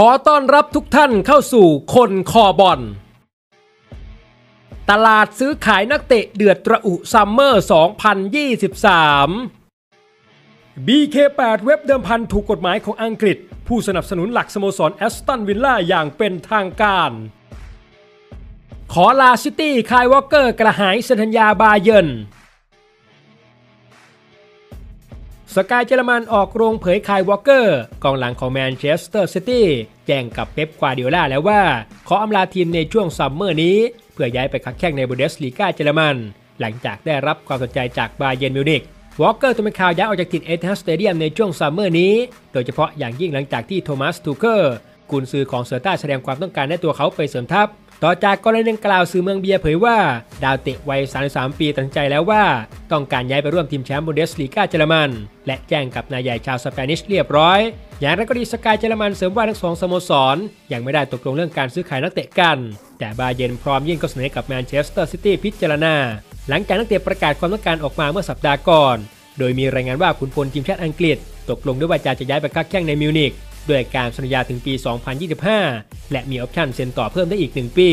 ขอต้อนรับทุกท่านเข้าสู่คนคอบอล ตลาดซื้อขายนักเตะเดือดระอุซัมเมอร์ 2023 BK8 เว็บเดิมพันถูกกฎหมายของอังกฤษ ผู้สนับสนุนหลักสโมสรแอสตันวิลล่าอย่างเป็นทางการ ขอลาซิตี้ไคล์วอล์คเกอร์กระหายสัญญาบาเยิร์น สกายเยอรมันออกโรงเผยไคล์วอล์คเกอร์กองหลังของแมนเชสเตอร์ซิตี้แจ้งกับเป๊ปกวาร์ดิโอลาแล้วว่า ขออำลาทีมในช่วงซัมเมอร์นี้ เพื่อย้ายไปค้าแข่งในบุนเดสลีกาเยอรมัน หลังจากได้รับความสนใจจากบาเยร์นมิวนิกวอลเกอร์ตัวเป็นข่าวย้ายออกจากทีมเอติฮัดสเตเดียมในช่วงซัมเมอร์นี้ โดยเฉพาะอย่างยิ่งหลังจากที่โธมัสทูเคิลกุนซือของเสือใต้แสดงความต้องการให้ตัวเขาไปเสริมทัพ ต่อจากกรณีดังกล่าวสื่อเมืองเบียร์เผยว่า ดาวเตะวัย 33 ปีตัดสินใจแล้วว่า ต้องการย้ายไปร่วมทีมแชมป์บุนเดสลีกาเยอรมัน และแจ้งกับนายใหญ่ชาวสแปนิชเรียบร้อย อย่างไรก็ดีสกายเยอรมันเสริมว่าทั้งสองสโมสร ยังไม่ได้ตกลงเรื่องการซื้อขายนักเตะกัน แต่บาเยร์นพร้อมยื่นข้อเสนอกับแมนเชสเตอร์ซิตี้พิจารณา หลังจากนักเตะประกาศความต้องการออกมาเมื่อสัปดาห์ก่อน โดยมีรายงานว่าขุนพลทีมชาติอังกฤษ ตกลงด้วยว่าจะย้ายไปค้าแข่งในมิวนิก ด้วยการสัญญาถึงปี 2025 และมีออปชั่นเซ็นต่อเพิ่มได้อีก 1 ปี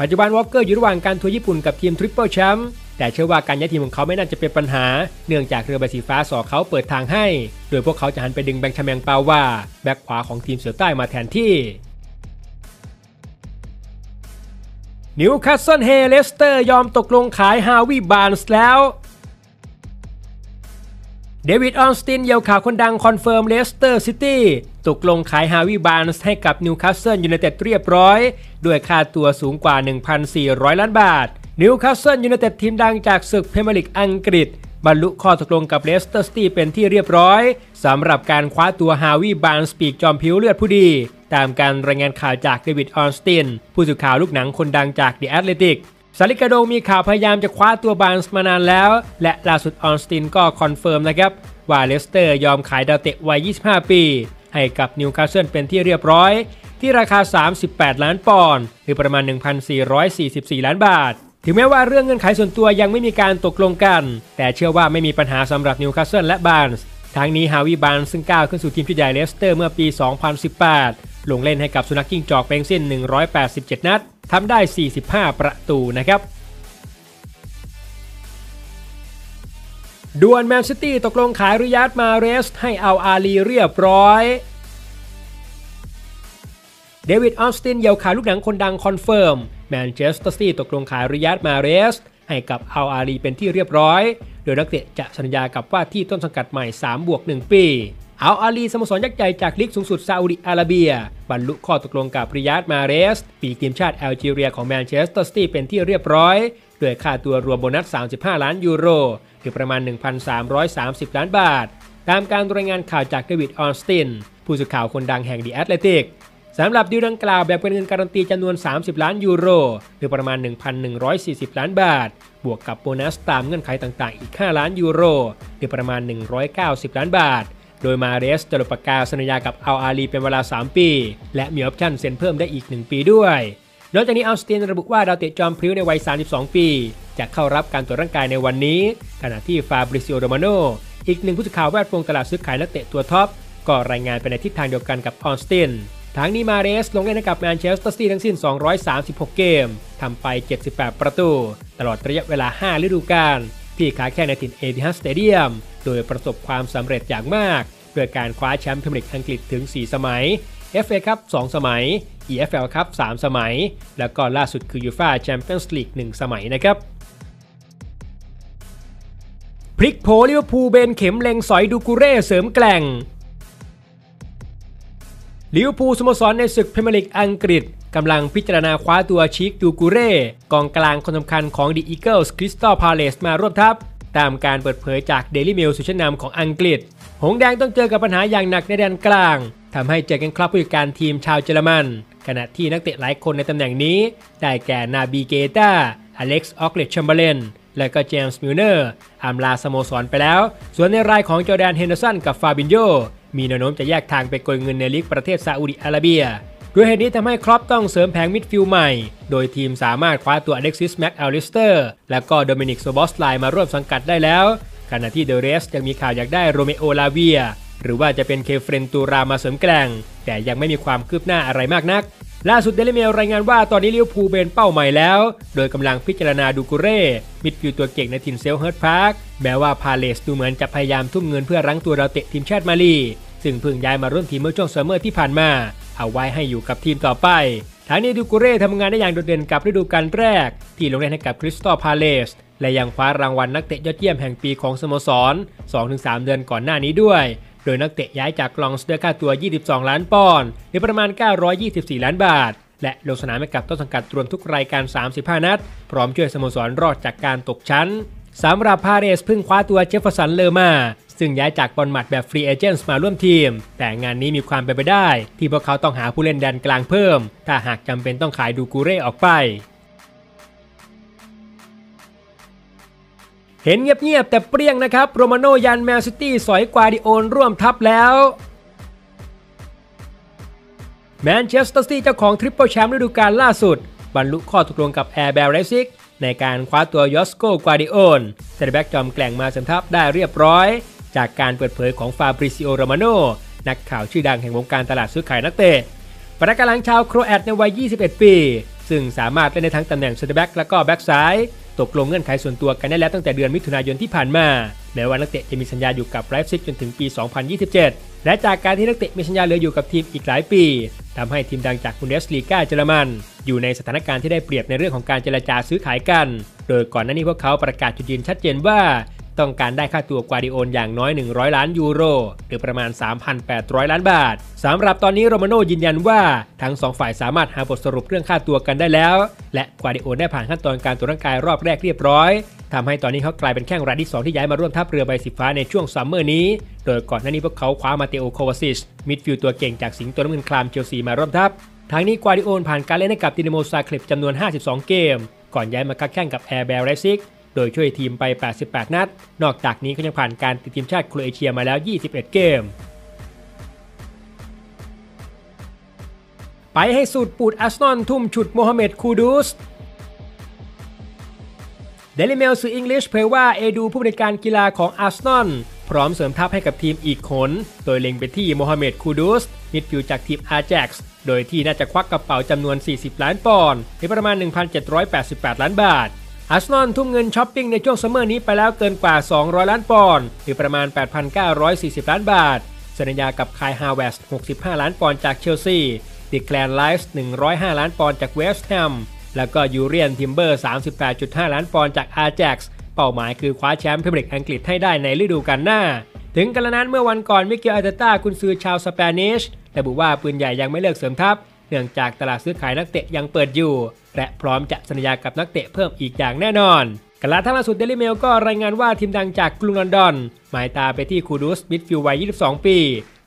ปัจจุบันวอลเกอร์อยู่ระหว่างการทัวร์ญี่ปุ่นกับทีมทริปเปิลแชมป์แต่เชื่อว่าการย้ายทีมของเขาไม่น่าจะเป็นปัญหา เนื่องจากเรือใบสีฟ้าส่อเค้าเปิดทางให้ โดยพวกเขาจะหันไปดึงแบงฌาแมงปาวาร์ด แบ็คขวาของทีมเสือใต้มาแทนที่นิวคาสเซิลเฮเลสเตอร์ยอมตกลงขายฮาร์วีย์บาร์นส์แล้ว เดวิดออร์นสตีนเหยี่ยวข่าวคนดังคอนเฟิร์มเลสเตอร์ซิตี้ตกลงขายฮาร์วีย์บาร์นส์ให้กับนิวคาสเซิลยูไนเต็ดเรียบร้อย ด้วยค่าตัวสูงกว่า 1,400 ล้านบาท นิวคาสเซิลยูไนเต็ดทีมดังจากศึกพรีเมียร์ลีกอังกฤษ บรรลุข้อตกลงกับเลสเตอร์ซิตี้เป็นที่เรียบร้อยสำหรับการคว้าตัวฮาร์วีย์บาร์นส์ปีกจอมพลิ้วเลือดผู้ดี ตามการรายงานข่าวจากเดวิดออร์นสตีนผู้สื่อข่าวลูกหนังคนดังจาก The Athletic สาลิกาดงมีข่าวพยายามจะคว้าตัวบาร์นส์มานานแล้ว และล่าสุดออร์นสตีนก็คอนเฟิร์มนะครับ ว่าเลสเตอร์ยอมขายดาวเตะวัย 25 ปี ให้กับนิวคาสเซิลเป็นที่เรียบร้อย ที่ราคา 38 ล้านปอนด์หรือประมาณ 1,444 ล้านบาท ถึงแม้ว่าเรื่องเงื่อนไขส่วนตัวยังไม่มีการตกลงกัน แต่เชื่อว่าไม่มีปัญหาสำหรับนิวคาสเซิลและบาร์นส์ทั้งนี้ฮาร์วีย์บาร์นส์ซึ่งก้าวขึ้นสู่ทีมชุดใหญ่เลสเตอร์เมื่อปี 2018 ลงเล่นให้กับสุนัขกิ้งจอกทั้งสิ้น187 นัด ทำได้ 45 ประตูนะครับด่วนแมนซิตี้ตกลงขายริยาดมาเรส ให้อัลอาห์ลีเรียบร้อย เดวิดออร์นสตีนเหยี่ยวข่าวลูกหนังคนดังคอนเฟิร์มแมนเชสเตอร์ซิตี้ตกลงขายริยาดมาเรส ให้กับอัลอาห์ลีเป็นที่เรียบร้อย โดยนักเตะจะสัญญากับว่าที่ต้นสังกัดใหม่ 3 บวก 1 ปี อัลอาห์ลีสโมสรยักษ์ใหญ่จากลีกสูงสุดซาอุดิอาระเบีย บรรลุข้อตกลงกับริยาดมาเรส ปีกทีมชาติแอลจีเรียของแมนเชสเตอร์ซิตี้เป็นที่เรียบร้อยด้วยค่าตัวรวมโบนัส 35 ล้านยูโรหรือประมาณ 1,330 ล้านบาท ตามการรายงานข่าวจากเดวิดออร์นสตีน ผู้สื่อข่าวคนดังแห่งดิแอธเลติกสำหรับดีลดังกล่าวแบ่งเป็นเงินการันตีจำนวน 30 ล้านยูโร หรือประมาณ 1,140 ล้านบาท บวกกับโบนัสตามเงื่อนไขต่างๆ อีก 5 ล้านยูโร หรือประมาณ 190 ล้านบาท โดยมาเรสจะจรดปากกาสัญญากับอัลอาห์ลีเป็นเวลา 3 ปี และมีออปชั่นเซ็นเพิ่มได้อีก 1 ปีด้วยนอกจากนี้ออร์นสตีนระบุว่าดาวเตะจอมพริ้วในวัย 32 ปี จะเข้ารับการตรวจร่างกายในวันนี้ ขณะที่ฟาบริซิโอโรมาโนอีกหนึ่งผู้สื่อข่าวแวดวงตลาดซื้อขายนักเตะตัวท็อปก็รายงานไปในทิศทางเดียวกันกับออร์นสตีนทั้งนี้มาเรสลงเล่นให้กับแมนเชสเตอร์ซิตี้ทั้งสิ้น 236 เกม ทำไป 78 ประตู ตลอดระยะเวลา 5 ฤดูกาลที่ขาแข่งในถิ่นเอติฮัดสเตเดียม โดยประสบความสำเร็จอย่างมากด้วยการคว้าแชมป์พรีเมียร์ลีกอังกฤษถึง 4 สมัย FA Cup 2สมัย EFL Cup 3สมัย แล้วก็ล่าสุดคือยูฟ่าแชมเปี้ยนส์ลีก1สมัยนะครับพลิกโผลิเวอร์พูลเบนเข็มเล็งสอยดูกูเร่เสริมแกร่งลิเวอร์พูลสโมสรในศึกพรีเมียร์ลีกอังกฤษกำลังพิจารณาคว้าตัวชิคดูกูเร่กองกลางคนสำคัญของดิอีเกิลส์คริสตัลพาเลสมาร่วมทัพ ตามการเปิดเผยจากเดลี่เมลสื่อชั้นนำของอังกฤษ หงส์แดงต้องเจอกับปัญหาอย่างหนักในแดนกลางทำให้เจอร์เกนคล็อปป์ผู้จัดการทีมชาวเยอรมัน ขณะที่นักเตะหลายคนในตำแหน่งนี้ ได้แก่นาบีเกอิตาอเล็กซ์ออกซ์เลดแชมเบอร์เลนและก็เจมส์มิลเนอร์อำลาสโมสรไปแล้ว ส่วนในรายของจอแดนเฮนเดอร์สันกับฟาบินโญมีแนวโน้มจะแยกทางไปโกยเงินในลีกประเทศซาอุดิอาระเบีย ด้วยเหตุนี้ทำให้คล็อปป์ต้องเสริมแผงมิดฟิลด์ใหม่ โดยทีมสามารถคว้าตัวอเล็กซิสแม็คอัลลิสเตอร์และก็โดมินิกโซบอสซ์ไลมาร่วมสังกัดได้แล้วขณะที่เดอะเรดส์ยังมีข่าวอยากได้โรเมโอลาเวียหรือว่าจะเป็นเคเฟรนตูรามมาเสริมแกร่ง แต่ยังไม่มีความคืบหน้าอะไรมากนัก ล่าสุดเดลิเมลรายงานว่าตอนนี้ลิเวอร์พูลเปลี่ยนเป้าใหม่แล้ว โดยกำลังพิจารณาดูกูเร่มิดฟิลด์ตัวเก่งในทีมเซลเฮิร์สต์พาร์คแม้ว่าพาเลสดูเหมือนจะพยายามทุ่มเงินเพื่อรั้งตัวดาวเตะทีมชาติมาลี ซึ่งเพิ่งย้ายมาร่วมทีมเมื่อช่วงซัมเมอร์ที่ผ่านมา เอาไว้ให้อยู่กับทีมต่อไปทั้งนี้ดูกูเร่ทำงานได้อย่างโดดเด่นกับฤดูกาลแรก ที่ลงเล่นให้กับคริสตัลพาเลสและยังคว้ารางวัลนักเตะยอดเยี่ยมแห่งปีของสโมสร 2-3 เดือนก่อนหน้านี้ด้วย โดยนักเตะย้ายจากล็องส์ด้วยค่าตัว 22 ล้านปอนด์หรือประมาณ 924 ล้านบาท และลงสนามให้กับต้นสังกัดรวมทุกรายการ 35 นัด พร้อมช่วยสโมสรรอดจากการตกชั้นสำหรับพาเลสเพิ่งคว้าตัวเจฟเฟอร์สันเลอร์มา ซึ่งย้ายจากบอร์นมัธแบบฟรีเอเจนต์มาร่วมทีม แต่งานนี้มีความเป็นไปได้ ที่พวกเขาต้องหาผู้เล่นแดนกลางเพิ่ม ถ้าหากจำเป็นต้องขายดูกูเร่ออกไป เห็นเงียบๆแต่เปรี้ยงนะครับโรมาโนยันแมนซิตี้สอยกวาร์ดิโอลร่วมทัพแล้วแมนเชสเตอร์ซิตี้เจ้าของทริปเปิลแชมป์ฤดูกาลล่าสุด บรรลุข้อตกลงกับแอร์เบไลป์ซิกในการคว้าตัวยอสโกกวาร์ดิโอลเซนเตอร์แบ็กจอมแกร่งมาเสริมทัพได้เรียบร้อย จากการเปิดเผยของฟาบริซิโอโรมาโนนักข่าวชื่อดังแห่งวงการตลาดซื้อขายนักเตะปราการหลังชาวโครแอตในวัย 21 ปี ซึ่งสามารถเล่นในทั้งตำแหน่งเซนเตอร์แบ็กและก็แบ็กซ้าย ตกลงเงื่อนไขส่วนตัวกันได้แล้วตั้งแต่เดือนมิถุนายนที่ผ่านมา แม้ว่านักเตะจะมีสัญญาอยู่กับไลป์ซิกจนถึงปี 2027 และจากการที่นักเตะมีสัญญาเหลืออยู่กับทีมอีกหลายปีทำให้ทีมดังจากบุนเดสลีกาเยอรมัน อยู่ในสถานการณ์ที่ได้เปรียบในเรื่องของการเจรจาซื้อขายกัน โดยก่อนหน้านี้พวกเขาประกาศจุดยืนชัดเจนว่า ต้องการได้ค่าตัวกวาร์ดิโอลอย่างน้อย 100 ล้านยูโร หรือประมาณ 3,800 ล้านบาทสำหรับตอนนี้โรมาโนยืนยันว่า ทั้ง2ฝ่ายสามารถหาบทสรุปเรื่องค่าตัวกันได้แล้ว และกวาร์ดิโอลได้ผ่านขั้นตอนการตรวจร่างกายรอบแรกเรียบร้อยทำให้ตอนนี้เขากลายเป็นแข้งรายที่ 2 ที่ย้ายมาร่วมทัพเรือใบสีฟ้าในช่วงซัมเมอร์นี้ โดยก่อนหน้านี้พวกเขาคว้ามาเตโอโควาซิชมิดฟิลด์ตัวเก่งจากสิงโตน้ำเงินครามเชลซีมาร่วมทัพทั้งนี้กวาร์ดิโอลผ่านการเล่นให้กับดินาโมซาเกร็บจำนวน 52 เกม ก่อนย้ายมาค้าแข้งกับแอร์เบไลป์ซิก โดยช่วยทีมไป 88 นัด นอกจากนี้ก็ยังผ่านการติดทีมชาติโครเอเชียมาแล้ว 21 เกม ไปให้สุดปูดอาร์เซนอลทุ่มฉุดโมฮัมเหม็ดคูดูสเดลิเมลสื่ออังกฤษเผยว่าเอดูผู้บริหารกีฬาของอาร์เซนอลพร้อมเสริมทัพให้กับทีมอีกคน โดยเล็งไปที่โมฮัมเหม็ดคูดูสมิดฟิลด์จากทีมอาแจ็กซ์โดยที่น่าจะควักกระเป๋าจำนวน 40 ล้านปอนด์หรือประมาณ 1,788 ล้านบาท อาร์เซนอลทุ่มเงินช้อปปิ้งในช่วงซัมเมอร์นี้ไปแล้วเกินกว่า 200 ล้านปอนด์หรือประมาณ 8,940 ล้านบาทสัญญากับไคฮาแวร์ตซ์ 65 ล้านปอนด์จากเชลซีเดแคลนไรซ์105 ล้านปอนด์จากเวสต์แฮม แล้วก็ยูเรียนทิมเบอร์ 38.5 ล้านปอนด์จากอาร์แจ็กซ์เป้าหมายคือคว้าแชมป์พรีเมียร์ลีกอังกฤษให้ได้ในฤดูกาลหน้า ถึงกระนั้นเมื่อวันก่อนมิเกลอาร์เตต้ากุนซือชาว Spanish ระบุว่าปืนใหญ่ยังไม่เลิกเสริมทัพ เนื่องจากตลาดซื้อขายนักเตะยังเปิดอยู่ และพร้อมจะสัญญากับนักเตะเพิ่มอีกอย่างแน่นอนกระทั่งล่าสุดเดลิเมลก็รายงานว่าทีมดังจากกรุงลอนดอน หมายตาไปที่คูดูสมิดฟิลด์วัย 22 ปี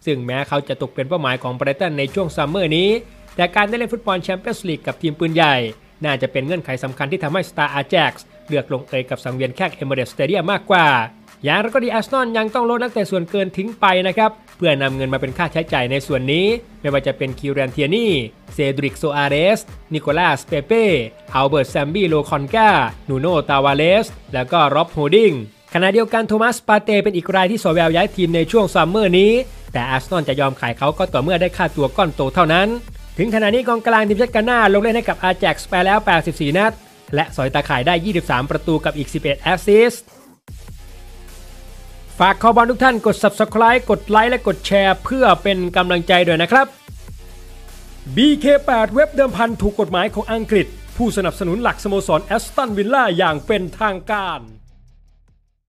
ซึ่งแม้เขาจะตกเป็นเป้าหมายของไบรตันในช่วงซัมเมอร์นี้ แต่การได้เล่นฟุตบอลแชมเปี้ยนส์ลีกกับทีมปืนใหญ่ น่าจะเป็นเงื่อนไขสำคัญที่ทำให้สตาร์อาร์แจ็กซ์เลือกลงเอยกับสังเวียนแข่งเอมิเรตส์สเตเดียมมากกว่า อย่างไรก็ดีอาร์เซนอลยังต้องลดนักเตะส่วนเกินทิ้งไปนะครับ เพื่อนำเงินมาเป็นค่าใช้จ่ายในส่วนนี้ ไม่ว่าจะเป็นคีแรนเทียร์นีย์เซดริกโซอาเรส นิโคลัสเปเป้อัลเบิร์ตแซมบี้โลคองกานูโนตาวาเรส แล้วก็ร็อบโฮลดิงขณะเดียวกันโทมัสปาร์เตย์เป็นอีกรายที่ส่อแววย้ายทีมในช่วงซัมเมอร์นี้ แต่อาร์เซนอลจะยอมขายเขาก็ต่อเมื่อได้ค่าตัวก้อนโตเท่านั้น ถึงขณะนี้กองกลางทีมชาติกานาลงเล่นให้กับอาแจ็กซ์ไปแล้ว 84 นัด และสอยตาข่ายได้ 23 ประตูกับอีก 11 แอสซิสต์ ฝากคอบอลทุกท่านกด subscribe กดไลค์และกดแชร์เพื่อเป็นกำลังใจด้วยนะครับ BK8 เว็บเดิมพันถูกกฎหมายของอังกฤษ ผู้สนับสนุนหลักสโมสรแอสตันวิลล่าอย่างเป็นทางการ